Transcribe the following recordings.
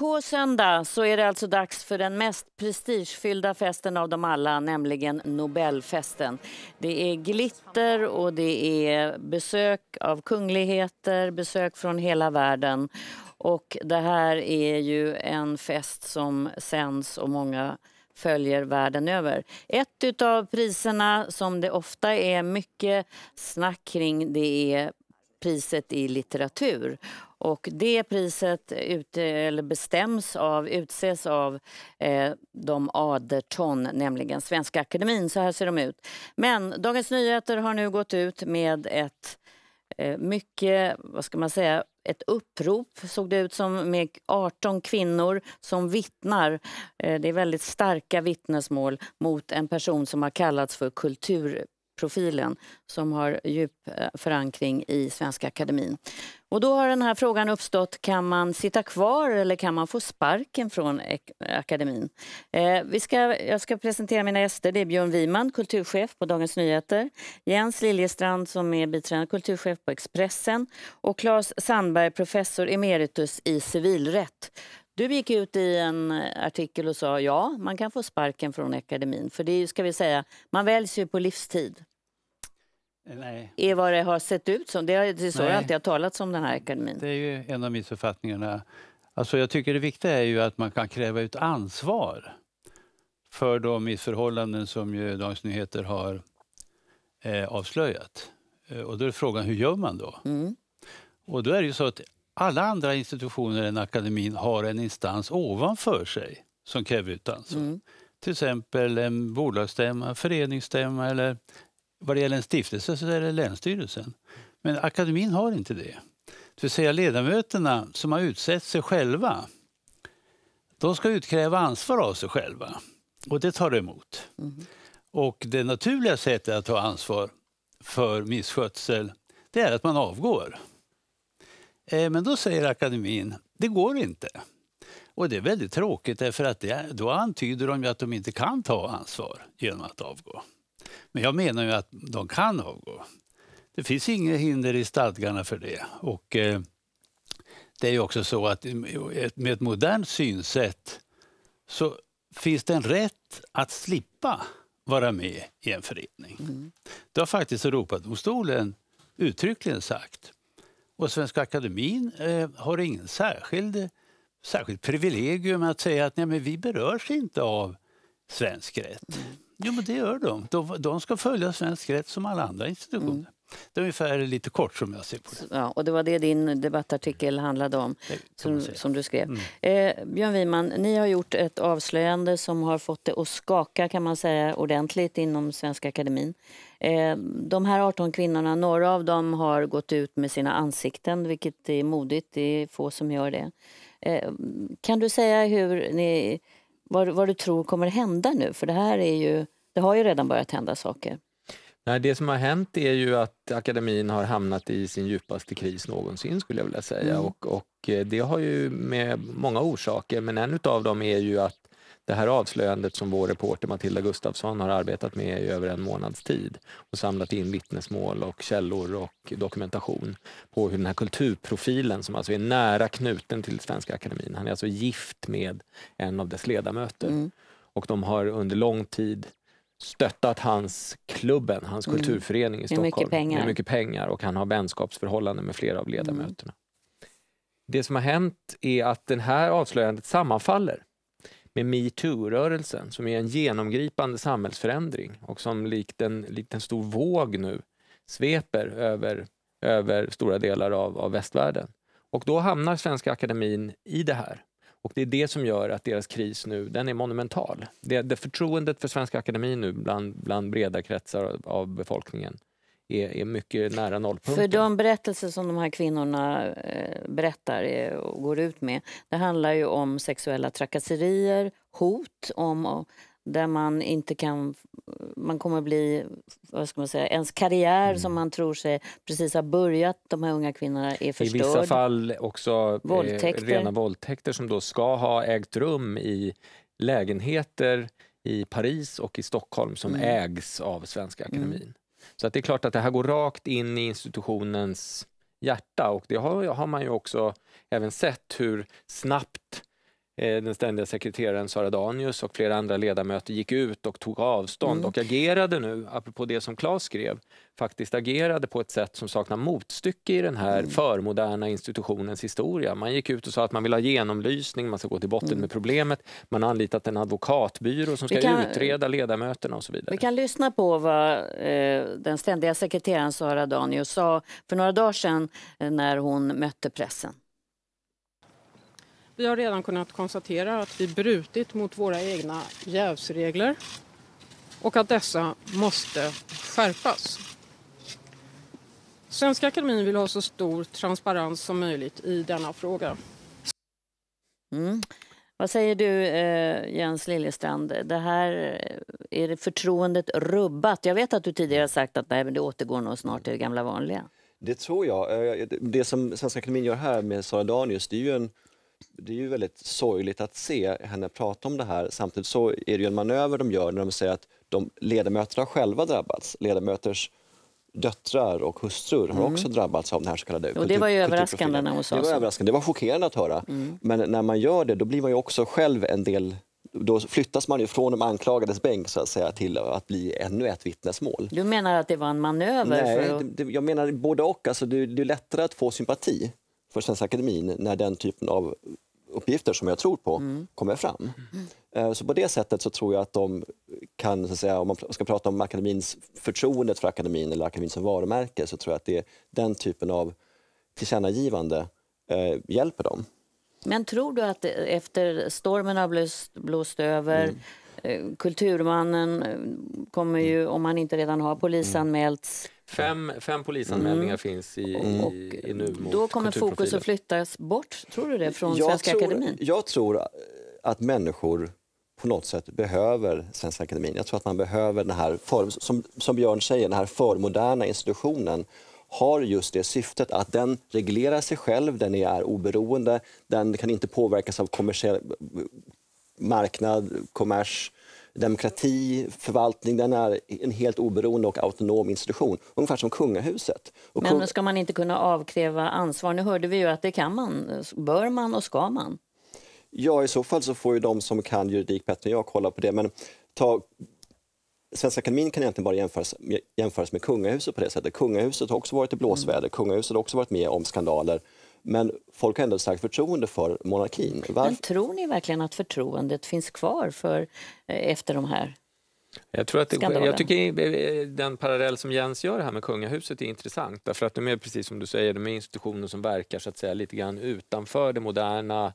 På söndag så är det alltså dags för den mest prestigefyllda festen av dem alla, nämligen Nobelfesten. Det är glitter och det är besök av kungligheter, besök från hela världen. Och det här är ju en fest som sänds och många följer världen över. Ett av priserna som det ofta är mycket snack kring det är priset i litteratur. Och det priset ut, eller bestäms av, utses av eh, de Aderton, nämligen Svenska Akademin. Så här ser de ut. Men Dagens Nyheter har nu gått ut med ett eh, mycket, vad ska man säga, ett upprop såg det ut som med 18 kvinnor som vittnar. Eh, det är väldigt starka vittnesmål mot en person som har kallats för kulturprofilen som har djup eh, förankring i Svenska Akademin. Och då har den här frågan uppstått, kan man sitta kvar eller kan man få sparken från akademin? Eh, vi ska, jag ska presentera mina gäster. Det är Björn Wiman, kulturchef på Dagens Nyheter. Jens Liljestrand som är biträdande kulturchef på Expressen. Och Claes Sandberg, professor emeritus i civilrätt. Du gick ut i en artikel och sa ja, man kan få sparken från akademin. För det är, ska vi säga, man väljs ju på livstid. Nej. är vad det har sett ut som. Det är så Nej. det alltid har talats om den här akademin. Det är ju en av missuppfattningarna. Alltså jag tycker det viktiga är ju att man kan kräva ut ansvar för de missförhållanden som ju Dagens Nyheter har eh, avslöjat. Eh, och då är frågan, hur gör man då? Mm. Och då är det ju så att alla andra institutioner än akademin har en instans ovanför sig som kräver ut ansvar. Mm. Till exempel en bolagsstämma, föreningsstämma eller vad det gäller en stiftelse så är det Länsstyrelsen. Men akademin har inte det. Det vill säga ledamöterna som har utsett sig själva, de ska utkräva ansvar av sig själva. Och det tar emot. Mm. Och det naturliga sättet att ta ansvar för misskötsel, det är att man avgår. Eh, men då säger akademin, det går inte. Och det är väldigt tråkigt därför att det, då antyder de att de inte kan ta ansvar genom att avgå. Men jag menar ju att de kan avgå. Det finns inget hinder i stadgarna för det. Och, eh, det är ju också så att med ett modernt synsätt så finns det en rätt att slippa vara med i en förening. Mm. Det har faktiskt Europadomstolen uttryckligen sagt. Och Svenska Akademin eh, har ingen särskild, särskild privilegium att säga att nej, men vi berörs inte av svensk rätt. Mm. Jo, men det gör de. de. De ska följa svensk rätt som alla andra institutioner. Mm. Det är ungefär lite kort som jag ser på det. Ja, och det var det din debattartikel handlade om, som, som, du skrev. Mm. Eh, Björn Wiman, ni har gjort ett avslöjande som har fått det att skaka kan man säga ordentligt inom Svenska Akademin. Eh, de här 18 kvinnorna, några av dem har gått ut med sina ansikten, vilket är modigt. Det är få som gör det. Eh, kan du säga hur ni vad, vad du tror kommer hända nu? För det här är ju, det har ju redan börjat hända saker. Nej, det som har hänt är ju att akademin har hamnat i sin djupaste kris någonsin skulle jag vilja säga. Mm. Och, och eh, det har ju med många orsaker, men en av dem är ju att det här avslöjandet som vår reporter Matilda Gustafsson har arbetat med i över en månads tid och samlat in vittnesmål och källor och dokumentation på hur den här kulturprofilen som alltså är nära knuten till Svenska Akademin, han är alltså gift med en av dess ledamöter. Mm. Och de har under lång tid stöttat hans klubben, hans mm. kulturförening i Stockholm. Med mycket, pengar. med mycket pengar och han har vänskapsförhållanden med flera av ledamöterna. Mm. Det som har hänt är att det här avslöjandet sammanfaller med metoo-rörelsen som är en genomgripande samhällsförändring och som likt en, likt en stor våg nu sveper över, över stora delar av, av västvärlden. Och då hamnar Svenska Akademin i det här. Och det är det som gör att deras kris nu, den är monumental. Det, det förtroendet för Svenska Akademin nu bland, bland breda kretsar av, av befolkningen är, är mycket nära nollpunkten. För de berättelser som de här kvinnorna eh, berättar och går ut med, det handlar ju om sexuella trakasserier, hot, om där man inte kan... Man kommer bli... Vad ska man säga? Ens karriär mm. som man tror sig precis ha börjat, de här unga kvinnorna, är förstörd. I vissa fall också våldtäkter. Eh, rena våldtäkter som då ska ha ägt rum i lägenheter i Paris och i Stockholm som mm. ägs av Svenska. Akademin. Mm. Så att det är klart att det här går rakt in i institutionens hjärta och det har, har man ju också även sett hur snabbt den ständiga sekreteraren Sara Danius och flera andra ledamöter gick ut och tog avstånd mm. och agerade nu, apropå det som Claes skrev, faktiskt agerade på ett sätt som saknar motstycke i den här mm. förmoderna institutionens historia. Man gick ut och sa att man vill ha genomlysning, man ska gå till botten mm. med problemet, man har anlitat en advokatbyrå som ska kan, utreda ledamöterna och så vidare. Vi kan lyssna på vad eh, den ständiga sekreteraren Sara Danius sa för några dagar sedan eh, när hon mötte pressen. Vi har redan kunnat konstatera att vi brutit mot våra egna jävsregler och att dessa måste skärpas. Svenska Akademin vill ha så stor transparens som möjligt i denna fråga. Mm. Vad säger du, eh, Jens Liljestrand? Det här, är det förtroendet rubbat? Jag vet att du tidigare sagt att nej, men det återgår nog snart till det gamla vanliga. Det tror jag. Eh, det som Svenska Akademin gör här med Sara Danius, det är ju en det är ju väldigt sorgligt att se henne prata om det här. Samtidigt så är det ju en manöver de gör när de säger att de ledamöterna själva drabbats. Ledamöters döttrar och hustrur har mm. också drabbats av den här så kallade Och Det var ju överraskande när hon sa Det var överraskande, det var chockerande att höra. Mm. Men när man gör det då blir man ju också själv en del då flyttas man ju från de anklagades bänk så att säga till att bli ännu ett vittnesmål. Du menar att det var en manöver? Nej, att... det, jag menar både och. Alltså, det, det är lättare att få sympati för Svenska Akademin när den typen av uppgifter som jag tror på mm. kommer fram. Mm. Så på det sättet så tror jag att de kan, så att säga, om man ska prata om akademins förtroendet för akademin eller akademin som varumärke så tror jag att det, den typen av tillkännagivande eh, hjälper dem. Men tror du att efter stormen har blåst, blåst över mm. Eh, kulturmannen eh, kommer ju, om han inte redan har polisanmälts, Fem, fem polisanmälningar mm. finns i, i, i, nu Då kommer fokus att flyttas bort, tror du det, från jag Svenska tror, Akademin? Jag tror att människor på något sätt behöver Svenska Akademin. Jag tror att man behöver den här, för, som, som Björn säger, den här förmoderna institutionen har just det syftet att den reglerar sig själv, den är oberoende, den kan inte påverkas av kommersiell marknad, kommers, demokrati, förvaltning, den är en helt oberoende och autonom institution. Ungefär som kungahuset. Och Men ska man inte kunna avkräva ansvar? Nu hörde vi ju att det kan man, bör man och ska man. Ja, i så fall så får ju de som kan juridik bättre än jag kolla på det. Men ta, Svenska Akademin kan egentligen bara jämföras, jämföras med kungahuset på det sättet. Kungahuset har också varit i blåsväder, mm. kungahuset har också varit med om skandaler. Men folk har ändå ett starkt förtroende för monarkin. Varför? Men tror ni verkligen att förtroendet finns kvar för, eh, efter de här jag, tror att det, jag tycker eh, den parallell som Jens gör här med kungahuset är intressant. Därför att de är precis som du säger, de är institutioner som verkar så att säga lite grann utanför det moderna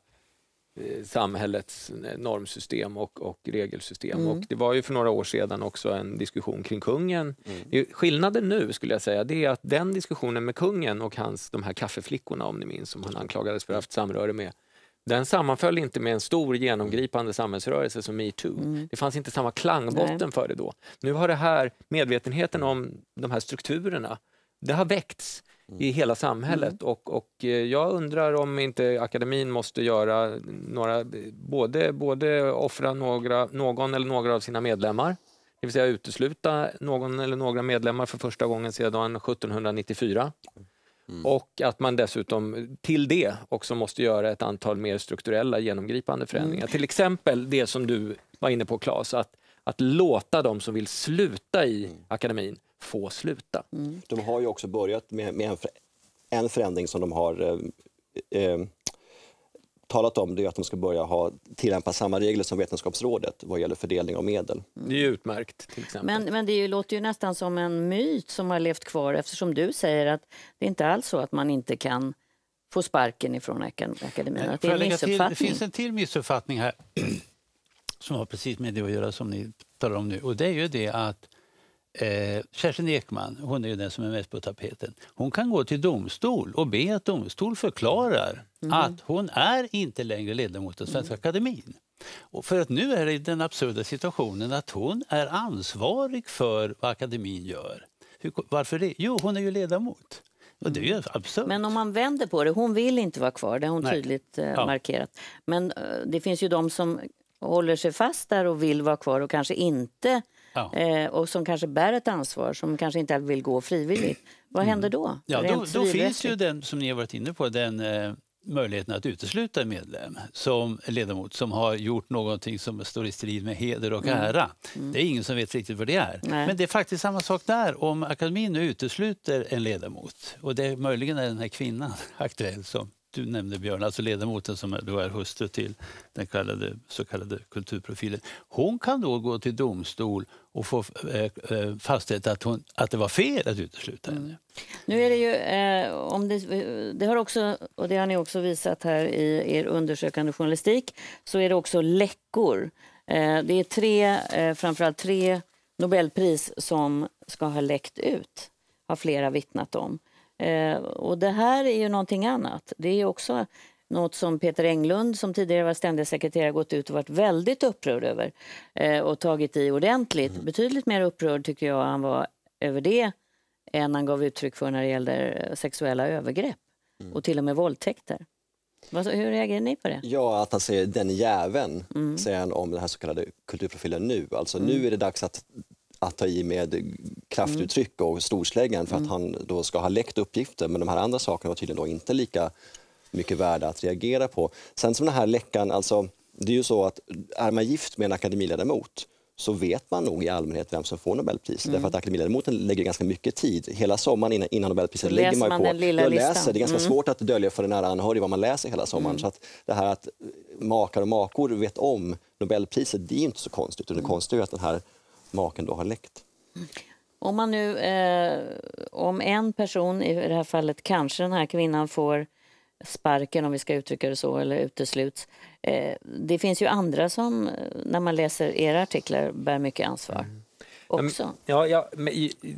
samhällets eh, normsystem och, och regelsystem. Mm. Och det var ju för några år sedan också en diskussion kring kungen. Mm. Skillnaden nu skulle jag säga det är att den diskussionen med kungen och hans, de här kaffeflickorna om ni minns, som han anklagades för att ha haft samröre med, den sammanföll inte med en stor genomgripande samhällsrörelse som metoo. Mm. Det fanns inte samma klangbotten Nej. för det då. Nu har det här, medvetenheten om de här strukturerna, det har väckts i hela samhället. Mm. Och, och eh, jag undrar om inte akademin måste göra några, både, både offra några, någon eller några av sina medlemmar, det vill säga utesluta någon eller några medlemmar för första gången sedan 1794. Mm. Och att man dessutom till det också måste göra ett antal mer strukturella genomgripande förändringar. Mm. Till exempel det som du var inne på Claes, att, att låta de som vill sluta i mm. akademin få sluta. Mm. De har ju också börjat med, med en, en förändring som de har eh, eh, talat om, det är att de ska börja ha, tillämpa samma regler som Vetenskapsrådet vad gäller fördelning av medel. Mm. Det är utmärkt. till exempel. Men, men det låter ju nästan som en myt som har levt kvar eftersom du säger att det är inte alls så att man inte kan få sparken ifrån akademin. Att det, är en till, det finns en till missuppfattning här som har precis med det att göra som ni talar om nu. Och det är ju det att Eh, Kerstin Ekman, hon är ju den som är mest på tapeten. Hon kan gå till domstol och be att domstol förklarar mm. att hon är inte längre ledamot av Svenska mm. Akademin. Och för att nu är det den absurda situationen att hon är ansvarig för vad akademin gör. Hur, varför det? Jo, hon är ju ledamot. Och det är ju absurt. Men om man vänder på det, hon vill inte vara kvar, det har hon Nej. tydligt eh, ja. markerat. Men eh, det finns ju de som håller sig fast där och vill vara kvar och kanske inte Ja. Eh, och som kanske bär ett ansvar, som kanske inte vill gå frivilligt. Vad mm. händer då? Ja, då, då finns ju den, som ni har varit inne på, den eh, möjligheten att utesluta en medlem som ledamot som har gjort någonting som står i strid med heder och ära. Det är ingen som vet riktigt vad det är. Nej. Men det är faktiskt samma sak där. Om akademin nu utesluter en ledamot och det är möjligen är den här kvinnan aktuell som du nämnde Björn, alltså ledamoten som då är hustru till den kallade, så kallade kulturprofilen. Hon kan då gå till domstol och få eh, eh fastställt att, hon, att det var fel att utesluta henne. Mm. Nu är det ju, eh, om det, det har också, och det har ni också visat här i er undersökande journalistik, så är det också läckor. Eh, det är tre, eh, framförallt tre Nobelpris som ska ha läckt ut, har flera vittnat om. Eh, och det här är ju någonting annat. Det är också något som Peter Englund som tidigare var ständig sekreterare gått ut och varit väldigt upprörd över eh, och tagit i ordentligt. Betydligt mer upprörd tycker jag han var över det än han gav uttryck för när det gällde sexuella övergrepp och till och med våldtäkter. Hur reagerar ni på det? Ja, att han säger den jäveln, Mm. säger han om den här så kallade kulturprofilen nu. Alltså nu är det dags att, att ta i med kraftuttryck och storsläggan för att han då ska ha läckt uppgifter. Men de här andra sakerna var tydligen inte lika mycket värda att reagera på. Sen som den här läckan, alltså det är ju så att är man gift med en akademiledamot så vet man nog i allmänhet vem som får Nobelpriset. Därför att akademiledamoten lägger ganska mycket tid. Hela sommaren innan, innan Nobelpriset Så lägger läser man man på. den lilla jag listan. läser, det är ganska svårt att dölja för en nära anhörig vad man läser hela sommaren. Så att det här att makar och makor vet om Nobelpriset, det är inte så konstigt. Det konstiga är att den här maken då har läckt. Om man nu, eh, om en person, i det här fallet kanske den här kvinnan får sparken om vi ska uttrycka det så, eller utesluts. Eh, det finns ju andra som, eh, när man läser era artiklar, bär mycket ansvar också. Ja, ja,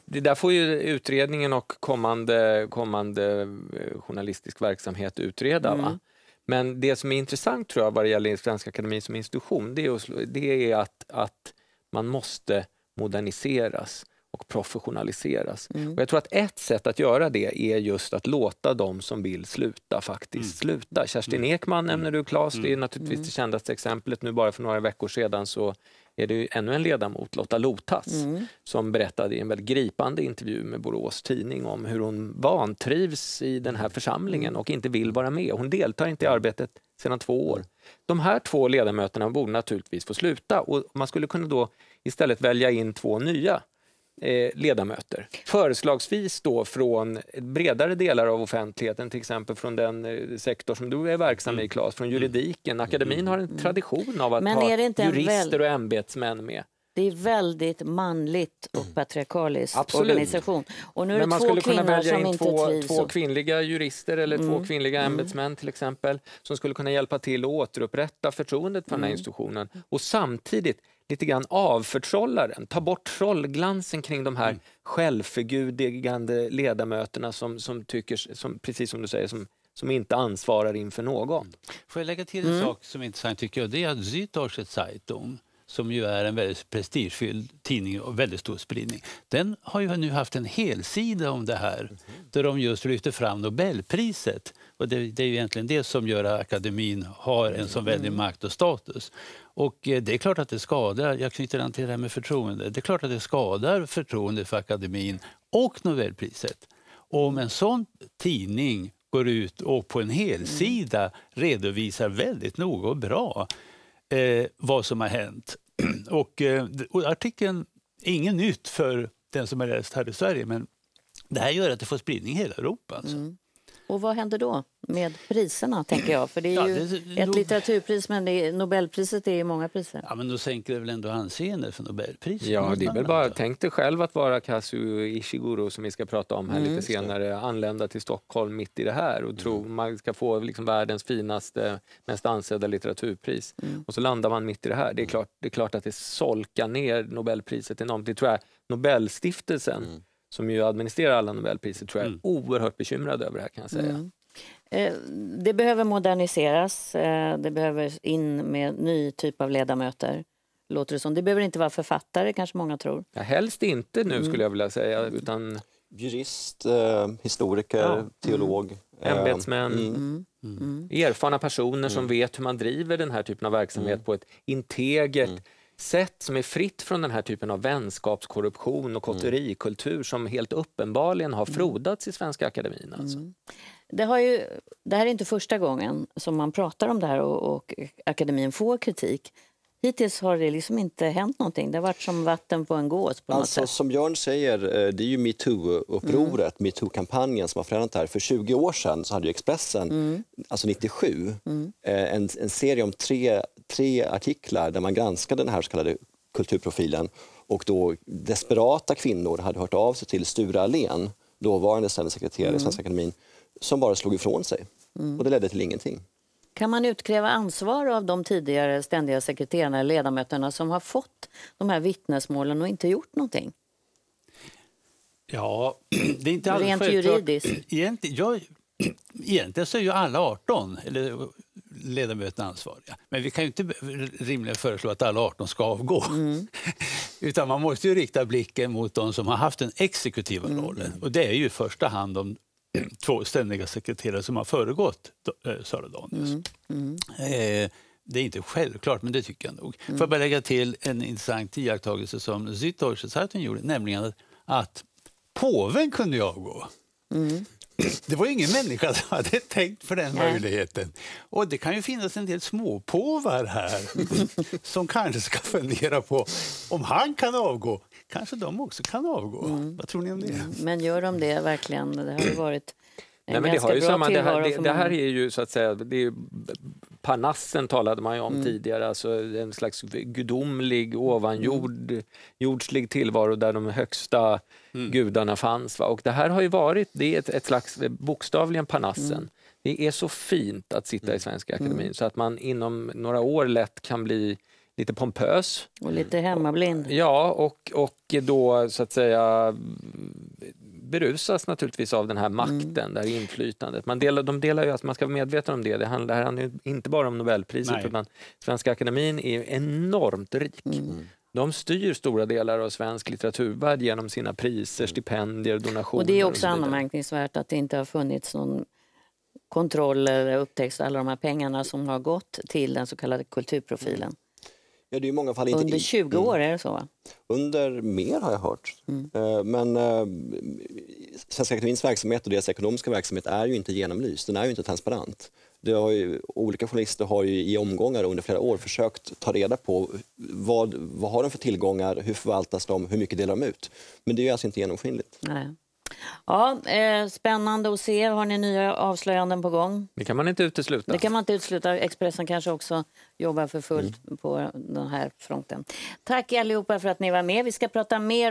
det där får ju utredningen och kommande, kommande eh, journalistisk verksamhet utreda. Va? Men det som är intressant tror jag vad det gäller Svenska Akademin som institution, det är, det är att, att man måste moderniseras och professionaliseras. Och jag tror att ett sätt att göra det är just att låta de som vill sluta faktiskt sluta. Kerstin Ekman nämner du Claes, det är naturligtvis det kändaste exemplet. Nu bara för några veckor sedan så är det ju ännu en ledamot, Lotta Lotas, som berättade i en väldigt gripande intervju med Borås Tidning om hur hon vantrivs i den här församlingen och inte vill vara med. Hon deltar inte i arbetet sedan två år. De här två ledamöterna borde naturligtvis få sluta och man skulle kunna då istället välja in två nya eh, ledamöter. Förslagsvis då från bredare delar av offentligheten, till exempel från den eh, sektor som du är verksam i, Claes, från juridiken. Akademin har en tradition av att Men ha jurister väl- och ämbetsmän med. Det är väldigt manligt och patriarkalisk Absolut. organisation. Och nu är Men det man två skulle kunna välja in två, två kvinnliga jurister eller två kvinnliga ämbetsmän till exempel som skulle kunna hjälpa till att återupprätta förtroendet för den här institutionen. Och samtidigt lite grann avförtrolla den, ta bort trollglansen kring de här självförgudigande ledamöterna som, som tycker, som, precis som du säger, som, som inte ansvarar inför någon. Får jag lägga till en sak som är intressant tycker jag. Det är att Süddeutsche Zeitung som ju är en väldigt prestigefylld tidning och väldigt stor spridning. Den har ju nu haft en helsida om det här där de just lyfter fram Nobelpriset. Och det, det är ju egentligen det som gör att akademin har en sån väldig makt och status. Och eh, det är klart att det skadar, jag knyter an till det här med förtroende, det är klart att det skadar förtroendet för akademin och Nobelpriset. Om en sån tidning går ut och på en helsida redovisar väldigt noga och bra eh, vad som har hänt. och, eh, och artikeln är inget nytt för den som har läst här i Sverige men det här gör att det får spridning i hela Europa. Alltså. Mm. Och vad händer då med priserna, tänker jag? För det är Ja, ju det- ett litteraturpris, men det är, Nobelpriset är ju många priser. Ja, men då sänker det väl ändå anseendet för Nobelpriset? Ja, det är väl bara, tänk dig själv att vara Kazuo Ishiguro som vi ska prata om här lite senare, anlända till Stockholm mitt i det här och tro man ska få liksom världens finaste, mest ansedda litteraturpris. Och så landar man mitt i det här. Det är klart, det är klart att det solkar ner Nobelpriset enormt. Det tror jag Nobelstiftelsen, som ju administrerar alla Nobelpriser, tror jag är oerhört bekymrad över det här kan jag säga. Eh, Det behöver moderniseras, eh, det behöver in med ny typ av ledamöter. Låter det som. Det behöver inte vara författare, kanske många tror. Ja, helst inte nu skulle jag vilja säga, utan Jurist, eh, historiker, Ja. teolog. eh, ämbetsmän. mm. Erfarna personer som vet hur man driver den här typen av verksamhet på ett integert sätt som är fritt från den här typen av vänskapskorruption och kotterikultur som helt uppenbarligen har frodats i Svenska Akademin. Alltså. Det, har ju, det här är inte första gången som man pratar om det här och, och akademin får kritik. Hittills har det liksom inte hänt någonting. Det har varit som vatten på en gås på Alltså, som Björn säger, eh, det är ju metoo-upproret, metoo-kampanjen som har förändrat det här. För 20 år sedan så hade Expressen, alltså 97, eh, en, en serie om tre, tre artiklar där man granskade den här så kallade kulturprofilen och då desperata kvinnor hade hört av sig till Sture Allén, dåvarande sekreterare i Svenska Akademin, som bara slog ifrån sig. Och det ledde till ingenting. Kan man utkräva ansvar av de tidigare ständiga sekreterarna eller ledamöterna som har fått de här vittnesmålen och inte gjort någonting? Ja, det är inte alldeles Rent självklart. juridiskt. Egentligen, jag, egentligen så är ju alla 18 eller, ledamöterna ansvariga. Men vi kan ju inte rimligen föreslå att alla 18 ska avgå. Utan man måste ju rikta blicken mot de som har haft den exekutiva rollen. Och det är ju i första hand de två ständiga sekreterare som har föregått eh, Sara Danius. Eh, det är inte självklart, men det tycker jag nog. Får jag bara lägga till en intressant iakttagelse som Süddeutsche Zeitung gjorde, nämligen att, påven kunde ju avgå. Det var ingen människa som hade tänkt på den Nej. möjligheten. Och det kan ju finnas en del småpåvar här som kanske ska fundera på om han kan avgå, kanske de också kan avgå. Vad tror ni om det? Men gör de det verkligen? Det har ju varit en Nej, men det, ganska har ju bra samma, det, här, det, det här är ju så att säga, det är Parnassen talade man ju Mm. om tidigare, alltså en slags gudomlig, ovanjord, jordslig tillvaro där de högsta gudarna fanns. Va? Och det här har ju varit, det är ett, ett slags, bokstavligen Parnassen. Mm. Det är så fint att sitta i Svenska Akademin så att man inom några år lätt kan bli lite pompös. Och lite hemmablind. Ja, och, och då så att säga berusas naturligtvis av den här makten, det här inflytandet. Man delar, de delar ju, alltså man ska vara medveten om det, det handlar, det här handlar ju inte bara om Nobelpriset Nej. utan Svenska Akademin är enormt rik. Mm. De styr stora delar av svensk litteraturvärld genom sina priser, stipendier, donationer. Och det är också anmärkningsvärt att det inte har funnits någon kontroll eller upptäckt alla de här pengarna som har gått till den så kallade kulturprofilen. Ja, det är många fall inte Under i- 20 år, är det så? Va? Under mer har jag hört. Eh, Men eh, Svenska Akademiens verksamhet och deras ekonomiska verksamhet är ju inte genomlyst, den är ju inte transparent. Ju, olika journalister har ju i omgångar under flera år försökt ta reda på vad, vad har de för tillgångar, hur förvaltas de, hur mycket delar de ut? Men det är ju alltså inte genomskinligt. Nej. Ja, eh, spännande att se. Har ni nya avslöjanden på gång? Det kan man inte utesluta. Det kan man inte utesluta. Expressen kanske också jobbar för fullt Mm. på den här fronten. Tack allihopa för att ni var med. Vi ska prata mer